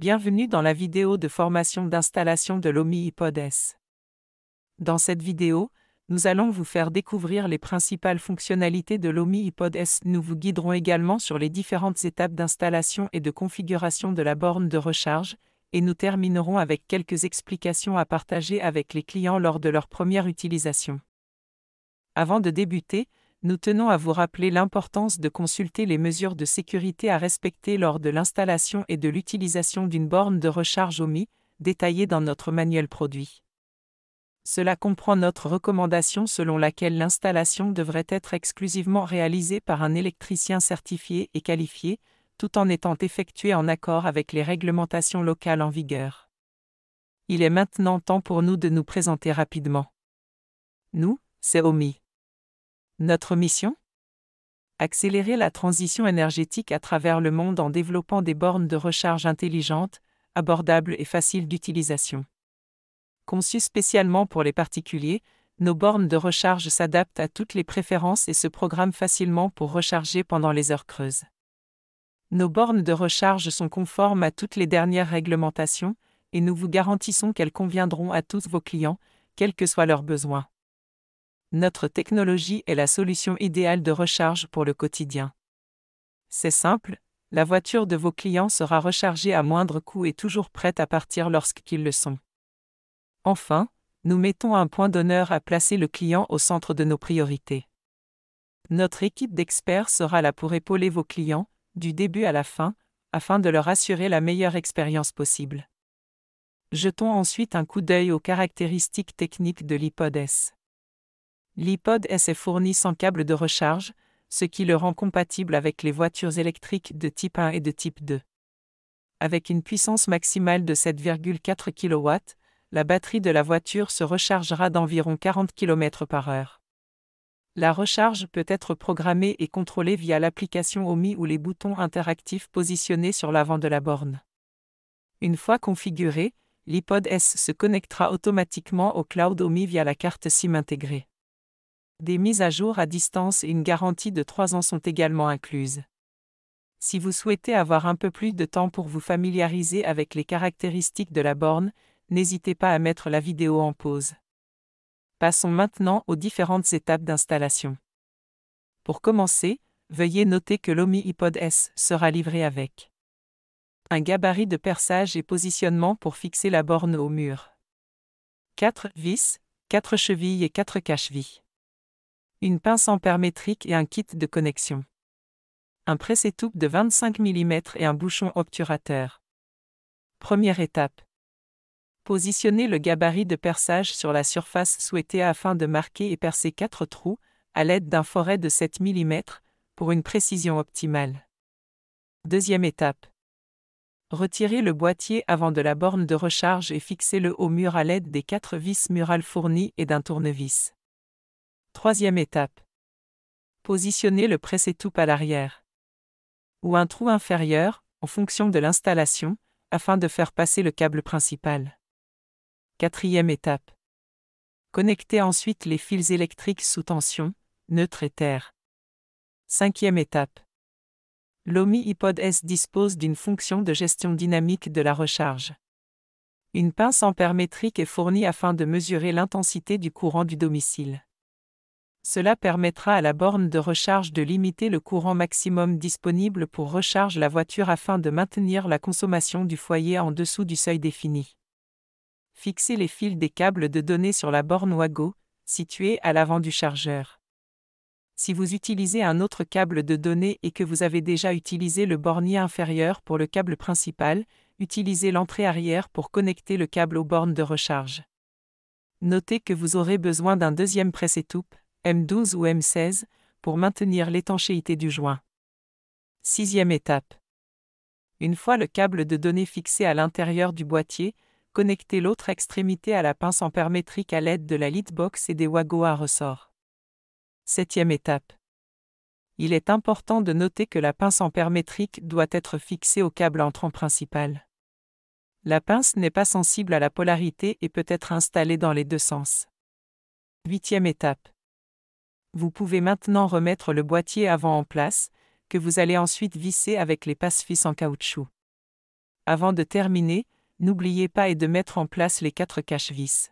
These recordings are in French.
Bienvenue dans la vidéo de formation d'installation de l'OMI iPod S. Dans cette vidéo, nous allons vous faire découvrir les principales fonctionnalités de l'OMI iPod S. Nous vous guiderons également sur les différentes étapes d'installation et de configuration de la borne de recharge, et nous terminerons avec quelques explications à partager avec les clients lors de leur première utilisation. Avant de débuter, nous tenons à vous rappeler l'importance de consulter les mesures de sécurité à respecter lors de l'installation et de l'utilisation d'une borne de recharge OMI, détaillée dans notre manuel produit. Cela comprend notre recommandation selon laquelle l'installation devrait être exclusivement réalisée par un électricien certifié et qualifié, tout en étant effectuée en accord avec les réglementations locales en vigueur. Il est maintenant temps pour nous de nous présenter rapidement. Nous, c'est OMI. Notre mission? Accélérer la transition énergétique à travers le monde en développant des bornes de recharge intelligentes, abordables et faciles d'utilisation. Conçues spécialement pour les particuliers, nos bornes de recharge s'adaptent à toutes les préférences et se programment facilement pour recharger pendant les heures creuses. Nos bornes de recharge sont conformes à toutes les dernières réglementations, et nous vous garantissons qu'elles conviendront à tous vos clients, quels que soient leurs besoins. Notre technologie est la solution idéale de recharge pour le quotidien. C'est simple, la voiture de vos clients sera rechargée à moindre coût et toujours prête à partir lorsqu'ils le sont. Enfin, nous mettons un point d'honneur à placer le client au centre de nos priorités. Notre équipe d'experts sera là pour épauler vos clients, du début à la fin, afin de leur assurer la meilleure expérience possible. Jetons ensuite un coup d'œil aux caractéristiques techniques de l'iPod S l'iPod S est fourni sans câble de recharge, ce qui le rend compatible avec les voitures électriques de type 1 et de type 2. Avec une puissance maximale de 7,4 kW, la batterie de la voiture se rechargera d'environ 40 km par heure. La recharge peut être programmée et contrôlée via l'application OMI ou les boutons interactifs positionnés sur l'avant de la borne. Une fois configuré, l'iPod S se connectera automatiquement au cloud OMI via la carte SIM intégrée. Des mises à jour à distance et une garantie de 3 ans sont également incluses. Si vous souhaitez avoir un peu plus de temps pour vous familiariser avec les caractéristiques de la borne, n'hésitez pas à mettre la vidéo en pause. Passons maintenant aux différentes étapes d'installation. Pour commencer, veuillez noter que l'OMI iPod S sera livré avec un gabarit de perçage et positionnement pour fixer la borne au mur. 4 vis, 4 chevilles et 4 cache-vis une pince ampère métrique et un kit de connexion. Un presse-étoupe de 25 mm et un bouchon obturateur. Première étape. Positionnez le gabarit de perçage sur la surface souhaitée afin de marquer et percer quatre trous, à l'aide d'un forêt de 7 mm, pour une précision optimale. Deuxième étape. Retirez le boîtier avant de la borne de recharge et fixez-le au mur à l'aide des quatre vis murales fournies et d'un tournevis. Troisième étape. Positionnez le presse-étoupe à l'arrière. Ou un trou inférieur, en fonction de l'installation, afin de faire passer le câble principal. Quatrième étape. Connectez ensuite les fils électriques sous tension, neutre et terre. Cinquième étape. L'OMI iPod S dispose d'une fonction de gestion dynamique de la recharge. Une pince ampère-métrique est fournie afin de mesurer l'intensité du courant du domicile. Cela permettra à la borne de recharge de limiter le courant maximum disponible pour recharge la voiture afin de maintenir la consommation du foyer en dessous du seuil défini. Fixez les fils des câbles de données sur la borne Wago, située à l'avant du chargeur. Si vous utilisez un autre câble de données et que vous avez déjà utilisé le bornier inférieur pour le câble principal, utilisez l'entrée arrière pour connecter le câble aux bornes de recharge. Notez que vous aurez besoin d'un deuxième presse-étoupe, M12 ou M16, pour maintenir l'étanchéité du joint. Sixième étape. Une fois le câble de données fixé à l'intérieur du boîtier, connectez l'autre extrémité à la pince ampère-métrique à l'aide de la Litbox et des wagos à ressort. Septième étape. Il est important de noter que la pince ampère-métrique doit être fixée au câble entrant principal. La pince n'est pas sensible à la polarité et peut être installée dans les deux sens. Huitième étape. Vous pouvez maintenant remettre le boîtier avant en place, que vous allez ensuite visser avec les passe-fils en caoutchouc. Avant de terminer, n'oubliez pas et de mettre en place les quatre caches-vis.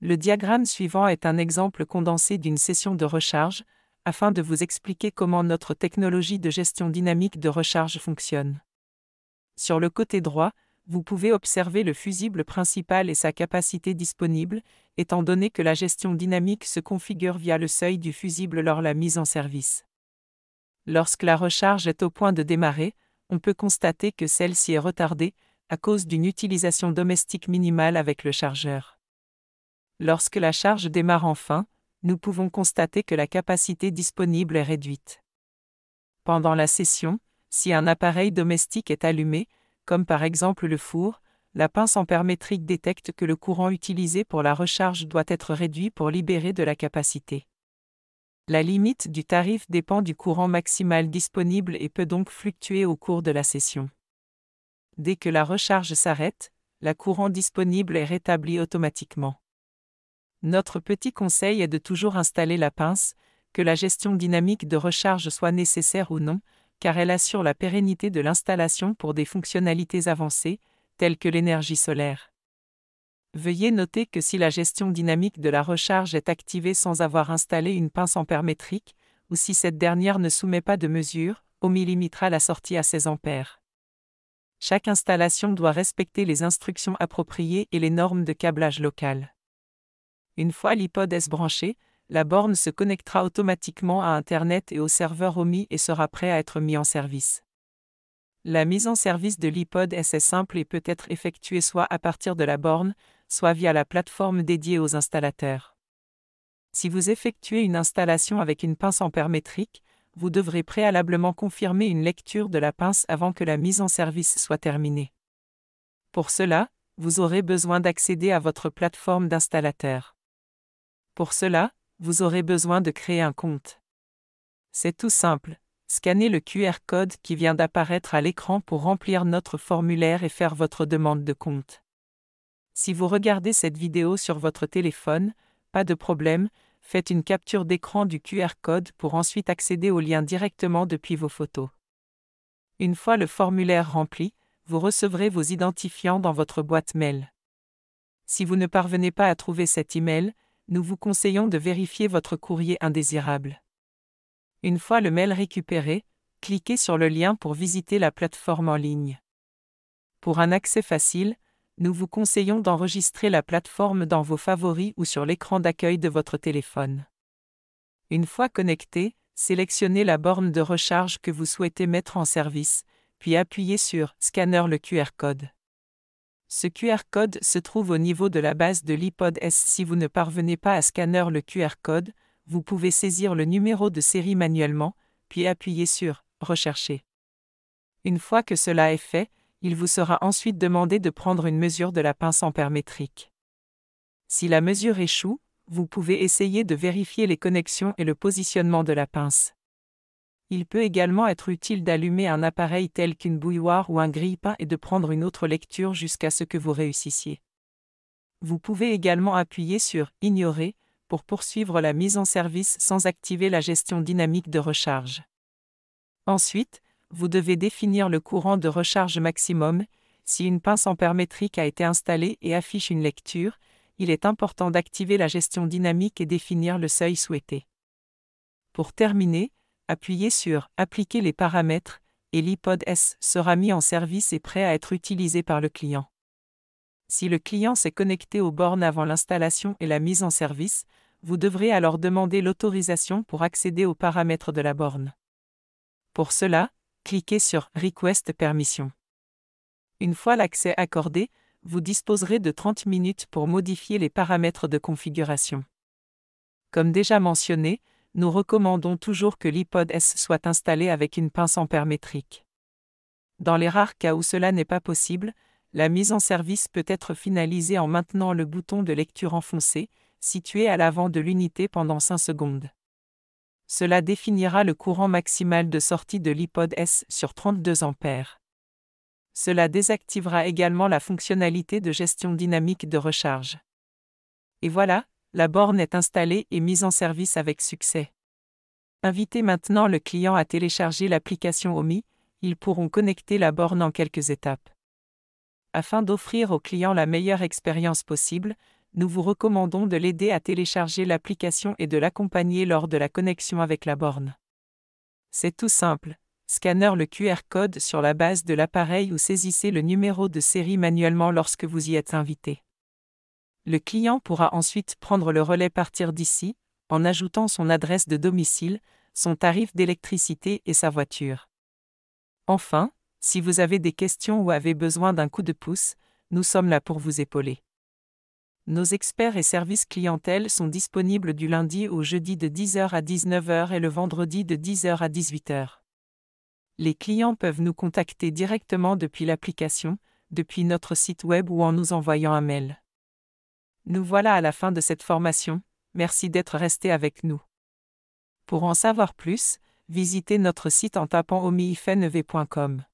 Le diagramme suivant est un exemple condensé d'une session de recharge, afin de vous expliquer comment notre technologie de gestion dynamique de recharge fonctionne. Sur le côté droit, vous pouvez observer le fusible principal et sa capacité disponible, étant donné que la gestion dynamique se configure via le seuil du fusible lors la mise en service. Lorsque la recharge est au point de démarrer, on peut constater que celle-ci est retardée, à cause d'une utilisation domestique minimale avec le chargeur. Lorsque la charge démarre enfin, nous pouvons constater que la capacité disponible est réduite. Pendant la session, si un appareil domestique est allumé, comme par exemple le four, la pince ampermétrique détecte que le courant utilisé pour la recharge doit être réduit pour libérer de la capacité. La limite du tarif dépend du courant maximal disponible et peut donc fluctuer au cours de la session. Dès que la recharge s'arrête, la courant disponible est rétablie automatiquement. Notre petit conseil est de toujours installer la pince, que la gestion dynamique de recharge soit nécessaire ou non, car elle assure la pérennité de l'installation pour des fonctionnalités avancées, telles que l'énergie solaire. Veuillez noter que si la gestion dynamique de la recharge est activée sans avoir installé une pince ampermétrique, ou si cette dernière ne soumet pas de mesure, limitera la sortie à 16 ampères. Chaque installation doit respecter les instructions appropriées et les normes de câblage local. Une fois l'iPod S branché, la borne se connectera automatiquement à Internet et au serveur OMI et sera prêt à être mis en service. La mise en service de l'iPod S est simple et peut être effectuée soit à partir de la borne, soit via la plateforme dédiée aux installateurs. Si vous effectuez une installation avec une pince ampermétrique, vous devrez préalablement confirmer une lecture de la pince avant que la mise en service soit terminée. Pour cela, vous aurez besoin d'accéder à votre plateforme d'installateur. Pour cela, vous aurez besoin de créer un compte. C'est tout simple. Scannez le QR code qui vient d'apparaître à l'écran pour remplir notre formulaire et faire votre demande de compte. Si vous regardez cette vidéo sur votre téléphone, pas de problème, faites une capture d'écran du QR code pour ensuite accéder au lien directement depuis vos photos. Une fois le formulaire rempli, vous recevrez vos identifiants dans votre boîte mail. Si vous ne parvenez pas à trouver cet email, nous vous conseillons de vérifier votre courrier indésirable. Une fois le mail récupéré, cliquez sur le lien pour visiter la plateforme en ligne. Pour un accès facile, nous vous conseillons d'enregistrer la plateforme dans vos favoris ou sur l'écran d'accueil de votre téléphone. Une fois connecté, sélectionnez la borne de recharge que vous souhaitez mettre en service, puis appuyez sur Scanner le QR code. Ce QR code se trouve au niveau de la base de l'iPod S. Si vous ne parvenez pas à scanner le QR code, vous pouvez saisir le numéro de série manuellement, puis appuyer sur Rechercher. Une fois que cela est fait, il vous sera ensuite demandé de prendre une mesure de la pince ampermétrique. Si la mesure échoue, vous pouvez essayer de vérifier les connexions et le positionnement de la pince. Il peut également être utile d'allumer un appareil tel qu'une bouilloire ou un grille-pain et de prendre une autre lecture jusqu'à ce que vous réussissiez. Vous pouvez également appuyer sur Ignorer pour poursuivre la mise en service sans activer la gestion dynamique de recharge. Ensuite, vous devez définir le courant de recharge maximum. Si une pince ampermétrique a été installée et affiche une lecture, il est important d'activer la gestion dynamique et définir le seuil souhaité. Pour terminer, appuyez sur Appliquer les paramètres et l'iPod S sera mis en service et prêt à être utilisé par le client. Si le client s'est connecté aux bornes avant l'installation et la mise en service, vous devrez alors demander l'autorisation pour accéder aux paramètres de la borne. Pour cela, cliquez sur Request Permission. Une fois l'accès accordé, vous disposerez de 30 minutes pour modifier les paramètres de configuration. Comme déjà mentionné, nous recommandons toujours que l'iPod S soit installé avec une pince ampermétrique. Dans les rares cas où cela n'est pas possible, la mise en service peut être finalisée en maintenant le bouton de lecture enfoncé, situé à l'avant de l'unité pendant 5 secondes. Cela définira le courant maximal de sortie de l'iPod S sur 32 ampères. Cela désactivera également la fonctionnalité de gestion dynamique de recharge. Et voilà, la borne est installée et mise en service avec succès. Invitez maintenant le client à télécharger l'application OMI, ils pourront connecter la borne en quelques étapes. Afin d'offrir au client la meilleure expérience possible, nous vous recommandons de l'aider à télécharger l'application et de l'accompagner lors de la connexion avec la borne. C'est tout simple. Scanner le QR code sur la base de l'appareil ou saisissez le numéro de série manuellement lorsque vous y êtes invité. Le client pourra ensuite prendre le relais partir d'ici, en ajoutant son adresse de domicile, son tarif d'électricité et sa voiture. Enfin, si vous avez des questions ou avez besoin d'un coup de pouce, nous sommes là pour vous épauler. Nos experts et services clientèle sont disponibles du lundi au jeudi de 10h à 19h et le vendredi de 10h à 18h. Les clients peuvent nous contacter directement depuis l'application, depuis notre site web ou en nous envoyant un mail. Nous voilà à la fin de cette formation, merci d'être resté avec nous. Pour en savoir plus, visitez notre site en tapant omiifenev.com.